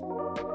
Música